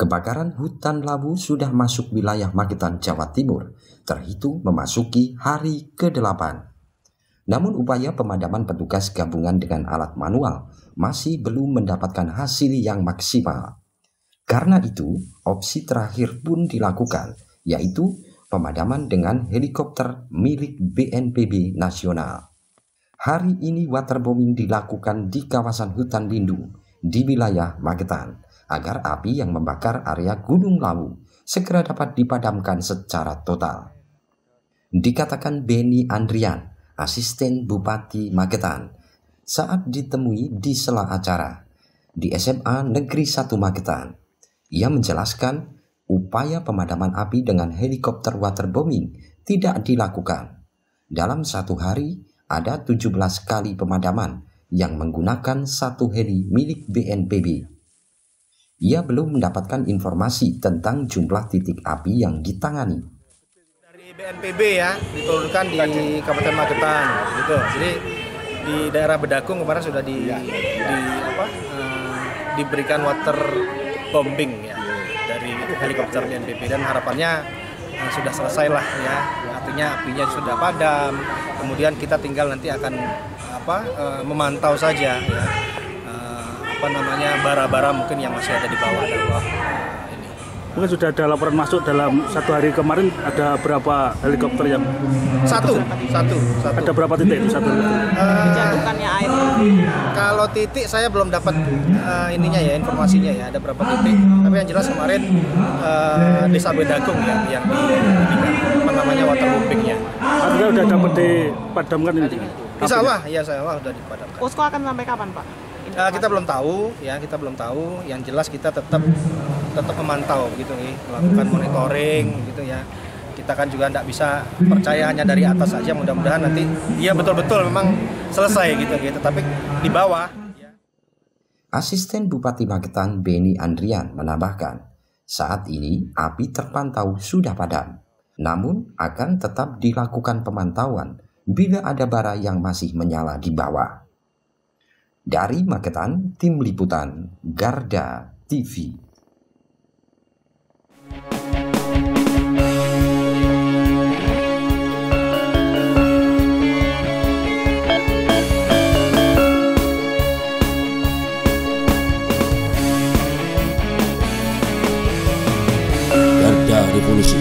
Kebakaran hutan labu sudah masuk wilayah Magetan, Jawa Timur, terhitung memasuki hari ke-8. Namun upaya pemadaman petugas gabungan dengan alat manual masih belum mendapatkan hasil yang maksimal. Karena itu, opsi terakhir pun dilakukan, yaitu pemadaman dengan helikopter milik BNPB nasional. Hari ini waterbombing dilakukan di kawasan hutan lindung di wilayah Magetan agar api yang membakar area Gunung Lawu segera dapat dipadamkan secara total. Dikatakan Beni Andrian, asisten Bupati Magetan, saat ditemui di sela acara di SMA Negeri 1 Magetan. Ia menjelaskan upaya pemadaman api dengan helikopter waterbombing tidak dilakukan. Dalam satu hari, ada 17 kali pemadaman yang menggunakan satu heli milik BNPB ia belum mendapatkan informasi tentang jumlah titik api yang ditangani. Dari BNPB ya, diturunkan di Kabupaten Magetan, gitu. Jadi di daerah Bedakung kemarin sudah di, di apa, uh, diberikan water bombing ya dari helikopter BNPB dan harapannya uh, sudah selesai lah ya. Artinya apinya sudah padam. Kemudian kita tinggal nanti akan apa uh, memantau saja ya apa namanya bara-bara mungkin yang masih ada di bawah dan bawah ini. Mungkin sudah ada laporan masuk dalam satu hari kemarin ada berapa helikopter yang satu, satu, satu. Ada berapa titik itu satu? Uh, air. Kalau titik saya belum dapat uh, ininya ya informasinya ya ada berapa titik. Tapi yang jelas kemarin uh, desa Bedagung ya yang di, di apa namanya waterbombingnya. Artinya sudah dapat dipadamkan ini? Insya Allah, ya saya Allah sudah dipadamkan. Posko akan sampai kapan Pak? Uh, kita belum tahu ya kita belum tahu. Yang jelas kita tetap tetap memantau gitu nih melakukan monitoring gitu ya. Kita kan juga tidak bisa percaya hanya dari atas saja mudah-mudahan nanti dia betul-betul memang selesai gitu gitu tapi di bawah ya. Asisten Bupati Magetan Beni Andrian menambahkan saat ini api terpantau sudah padam. Namun akan tetap dilakukan pemantauan bila ada bara yang masih menyala di bawah. Dari Magetan, Tim Liputan, Garda TV. Garda Revolusi